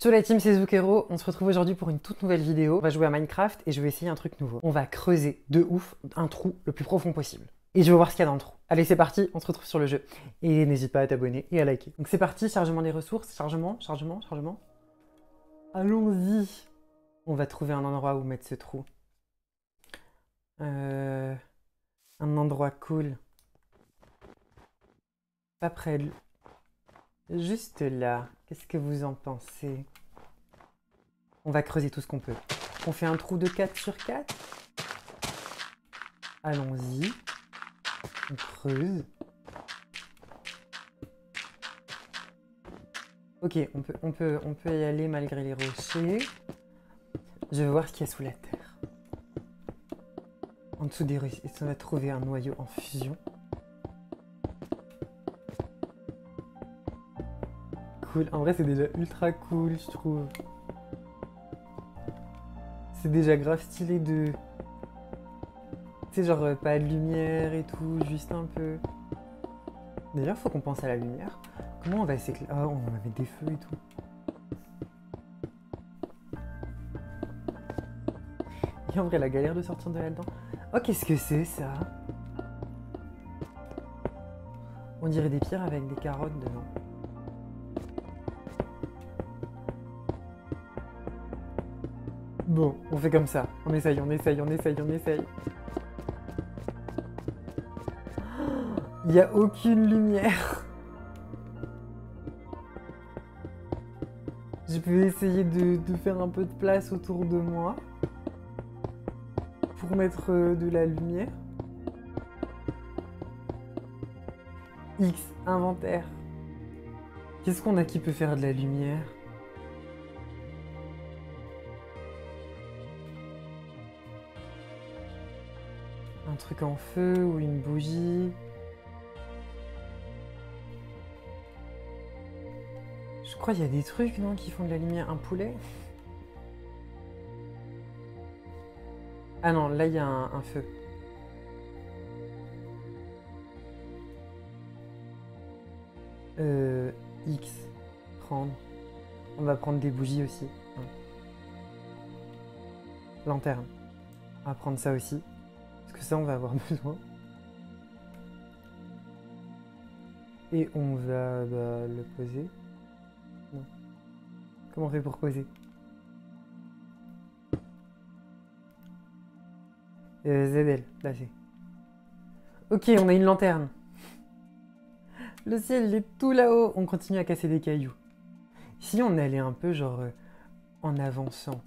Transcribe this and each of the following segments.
Sur la team c'est Zucchero, on se retrouve aujourd'hui pour une toute nouvelle vidéo. On va jouer à Minecraft et je vais essayer un truc nouveau. On va creuser de ouf un trou le plus profond possible. Et je vais voir ce qu'il y a dans le trou. Allez c'est parti, on se retrouve sur le jeu. Et n'hésite pas à t'abonner et à liker. Donc c'est parti, chargement des ressources, chargement, chargement, chargement. Allons-y. On va trouver un endroit où mettre ce trou. Euh, un endroit cool. Pas près de... Juste là. Qu'est-ce que vous en pensez? On va creuser tout ce qu'on peut. On fait un trou de 4 sur 4 Allons-y. On creuse. Ok, on peut, y aller malgré les rochers. Je vais voir ce qu'il y a sous la terre. En dessous des rochers, on va trouver un noyau en fusion? En vrai, c'est déjà ultra cool, je trouve. C'est déjà grave stylé de... Tu sais, genre, pas de lumière et tout, juste un peu... D'ailleurs, faut qu'on pense à la lumière. Comment on va s'éclairer Oh, on va mettre des feux et tout. Et en vrai, la galère de sortir de là-dedans. Oh, qu'est-ce que c'est, ça? On dirait des pierres avec des carottes dedans. Bon, on fait comme ça. On essaye, on essaye, on essaye, on essaye. Il n'y a aucune lumière. Je peux essayer de, faire un peu de place autour de moi pour mettre euh, de la lumière. X, inventaire. Qu'est-ce qu'on a qui peut faire de la lumière? Un truc en feu ou une bougie. Je crois qu'il y a des trucs, non, qui font de la lumière. Un poulet? Ah non, là, il y a un, feu. Euh, X. Prendre. On va prendre des bougies aussi. Lanterne. On va prendre ça aussi que ça, on va avoir besoin. Et on va bah, le poser. Comment on fait pour poser? Euh, ZL, là c'est. Ok, on a une lanterne. Le ciel, est tout là-haut. On continue à casser des cailloux. Ici, on allé un peu genre euh, en avançant.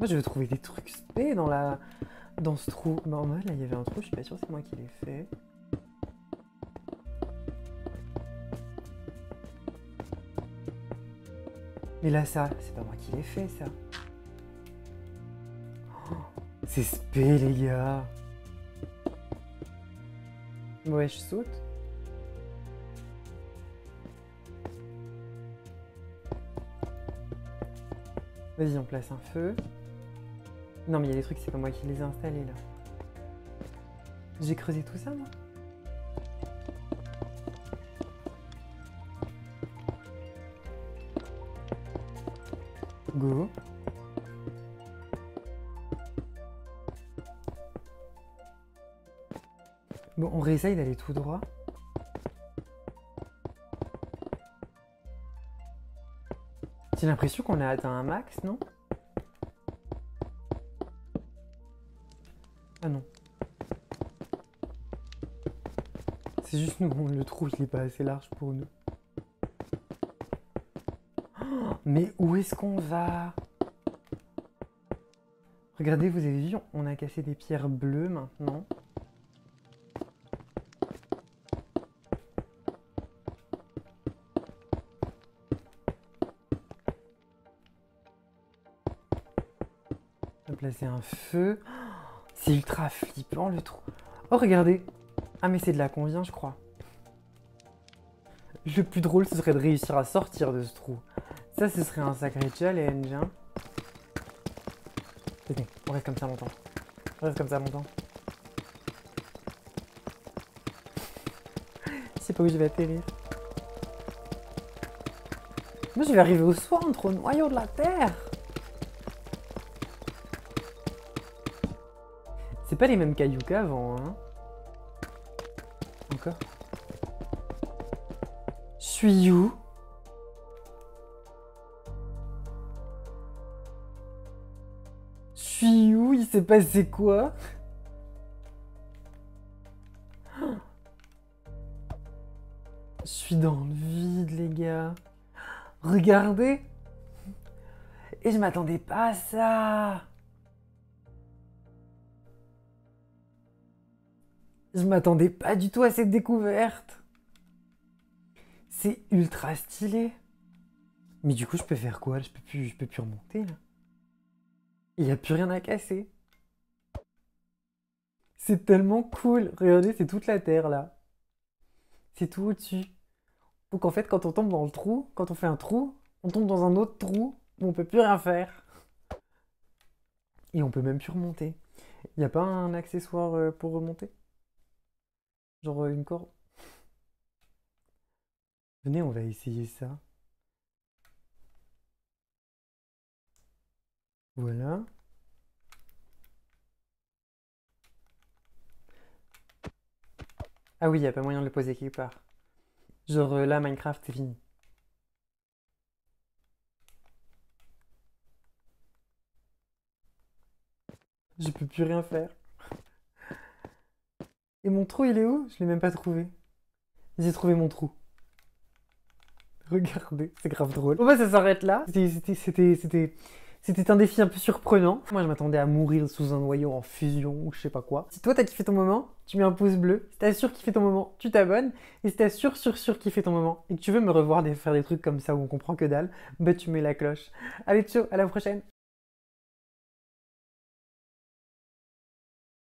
Moi, je veux trouver des trucs spé dans la... dans ce trou. Non, là, il y avait un trou, je suis pas sûre c'est moi qui l'ai fait. Mais là, ça, c'est pas moi qui l'ai fait, ça. Oh, c'est spé, les gars. Ouais, je saute. Vas-y, on place un feu. Non, mais il y a des trucs, c'est pas moi qui les ai installés là. J'ai creusé tout ça, moi Go. Bon, on réessaye d'aller tout droit. J'ai l'impression qu'on a atteint un max, non? Ah non. C'est juste nous, le trou il est pas assez large pour nous. Oh, mais où est-ce qu'on va? Regardez, vous avez vu, on a cassé des pierres bleues maintenant. On va placer un feu. C'est ultra flippant le trou. Oh, regardez. Ah, mais c'est de là qu'on vient, je crois. Le plus drôle, ce serait de réussir à sortir de ce trou. Ça, ce serait un sacré challenge. Hein. Tenez, on reste comme ça longtemps. On reste comme ça longtemps. Je sais pas où je vais atterrir. Moi, je vais arriver au centre, au noyau de la Terre. Pas les mêmes cailloux qu'avant, hein. Encore. Je suis où Je suis où Il s'est passé quoi? Je suis dans le vide, les gars. Regardez Et je m'attendais pas à ça Je m'attendais pas du tout à cette découverte. C'est ultra stylé. Mais du coup, je peux faire quoi? Je peux plus, je peux plus remonter là. Il n'y a plus rien à casser. C'est tellement cool. Regardez, c'est toute la terre là. C'est tout au-dessus. Donc en fait, quand on tombe dans le trou, quand on fait un trou, on tombe dans un autre trou où on peut plus rien faire. Et on peut même plus remonter. Il n'y a pas un accessoire euh, pour remonter? Genre une corde Venez, on va essayer ça. Voilà. Ah oui, il n'y a pas moyen de le poser quelque part. Genre euh, là, Minecraft, c'est fini. Je peux plus rien faire. Et mon trou, il est où? Je l'ai même pas trouvé. J'ai trouvé mon trou. Regardez, c'est grave drôle. Bon bah ça s'arrête là. C'était, un défi un peu surprenant. Moi je m'attendais à mourir sous un noyau en fusion ou je sais pas quoi. Si toi t'as kiffé ton moment, tu mets un pouce bleu. Si t'as sûr kiffé ton moment, tu t'abonnes. Et si t'as sûr, sûr, sûr kiffé ton moment et que tu veux me revoir faire des trucs comme ça où on comprend que dalle, bah tu mets la cloche. Allez ciao, à la prochaine